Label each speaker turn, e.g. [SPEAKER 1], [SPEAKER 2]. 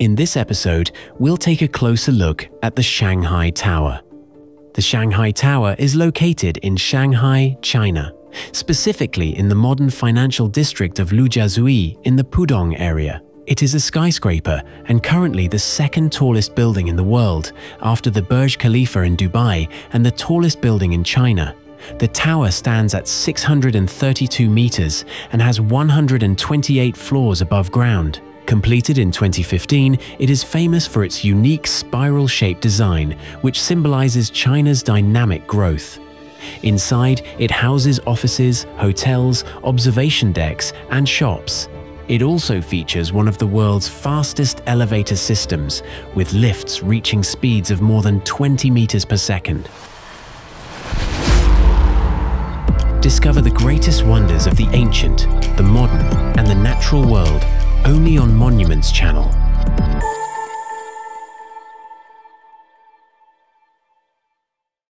[SPEAKER 1] In this episode, we'll take a closer look at the Shanghai Tower. The Shanghai Tower is located in Shanghai, China, specifically in the modern financial district of Lujiazui in the Pudong area. It is a skyscraper and currently the second tallest building in the world after the Burj Khalifa in Dubai and the tallest building in China. The tower stands at 632 meters and has 128 floors above ground. Completed in 2015, it is famous for its unique spiral-shaped design, which symbolizes China's dynamic growth. Inside, it houses offices, hotels, observation decks, and shops. It also features one of the world's fastest elevator systems, with lifts reaching speeds of more than 20 meters per second. Discover the greatest wonders of the ancient, the modern, and the natural world only on Monuments Channel.